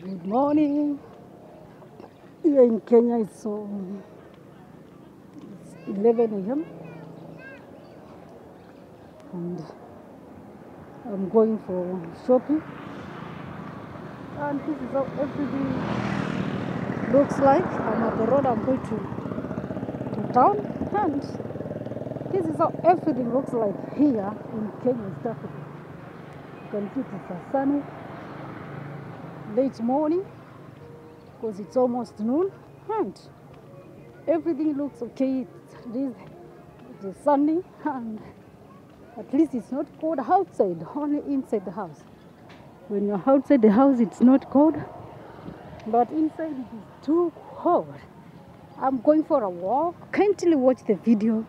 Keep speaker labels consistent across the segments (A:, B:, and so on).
A: Good morning. Here in Kenya, it's so it's 11 a.m. and I'm going for shopping. And this is how everything looks like. I'm at the road. I'm going to to town, and this is how everything looks like here in Kenya, East Africa. You can see it's a sunny late morning because it's almost noon and everything looks okay. It is, it is sunny and at least it's not cold outside, only inside the house. When you're outside the house, it's not cold, but inside it is too cold. I'm going for a walk. Kindly watch the video.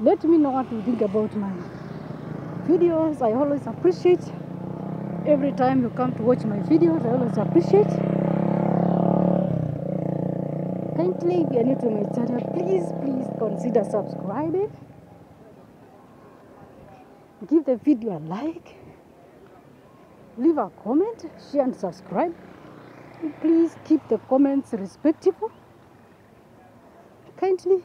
A: Let me know what you think about my videos. I always appreciate every time you come to watch my videos. I always appreciate. Kindly, if you're new to my channel, please, please consider subscribing. Give the video a like. Leave a comment, share and subscribe. Please keep the comments respectful. Kindly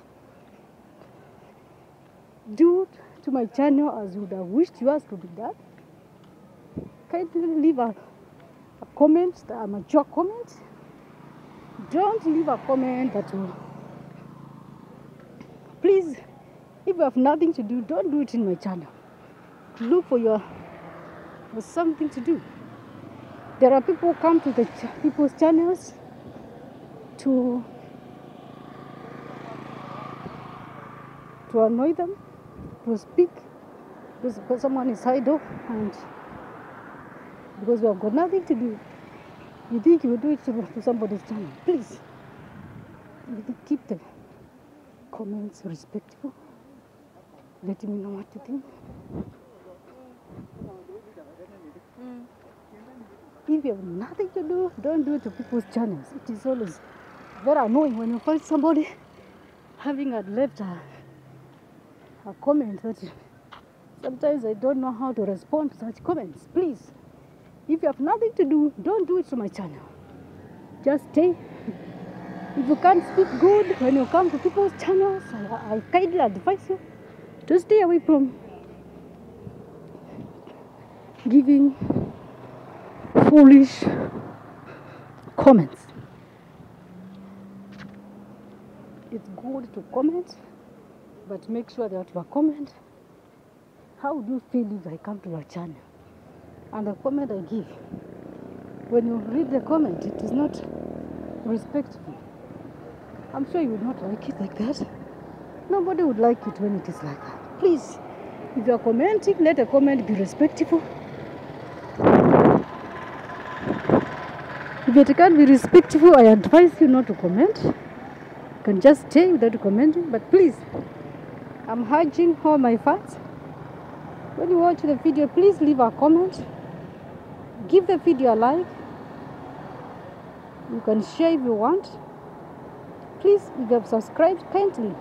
A: do to my channel as you would have wished yours to be done. Kindly leave a, a comment, um, a mature comment. Don't leave a comment that will. Please, if you have nothing to do, don't do it in my channel. Look for your for something to do. There are people who come to the ch- people's channels to to annoy them, to speak, because someone is idle and because we have got nothing to do. You think you will do it to, somebody's channel. Please, you keep the comments respectful. Let me know what you think. Hmm. If you have nothing to do, don't do it to people's channels. It is always very annoying when you find somebody having a left a, a comment that you- sometimes I don't know how to respond to such comments. Please, if you have nothing to do, don't do it to my channel. Just stay. If you can't speak good when you come to people's channels, I, I kindly advise you to stay away from giving foolish comments. It's good to comment, but make sure that your comment, how do you feel if I come to your channel? And the comment I give, when you read the comment, it is not respectful. I'm sure you would not like it like that. Nobody would like it when it is like that. Please, if you are commenting, let the comment be respectful. If it can't be respectful, I advise you not to comment. You can just stay without commenting, but please, I'm urging all my fans. When you watch the video, please leave a comment. Give the video a like. You can share if you want. Please, if you have subscribed, kindly.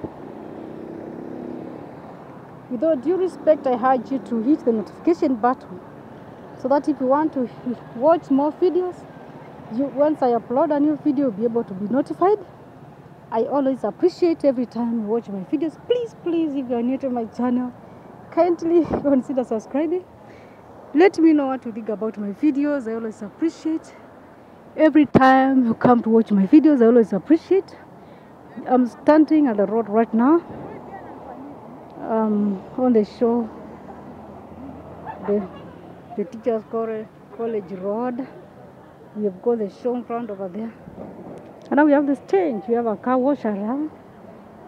A: With all due respect, I urge you to hit the notification button so that if you want to watch more videos, you, once I upload a new video, you'll be able to be notified. I always appreciate every time you watch my videos. Please, please, if you're new to my channel, kindly consider subscribing. Let me know what you think about my videos. I always appreciate every time you come to watch my videos. I always appreciate. I'm standing at the road right now. Um, on the show, the the teachers college, road. We have got the show ground over there. And now we have the stage. We have a car wash around.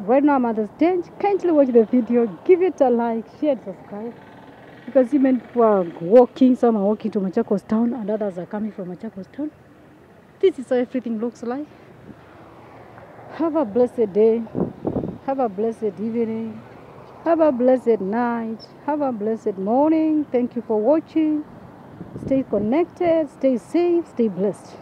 A: Right now I'm at the stage. Kindly watch the video. Give it a like, share, and subscribe. Because even people are walking, some are walking to Machakos town, and others are coming from Machakos town. This is how everything looks like. Have a blessed day. Have a blessed evening. Have a blessed night. Have a blessed morning. Thank you for watching. Stay connected, stay safe, stay blessed.